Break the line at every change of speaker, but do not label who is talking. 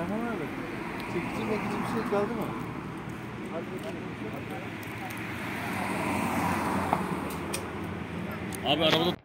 Erhan abi. Çekici mekici bir şey kaldı mı?
Abi arabada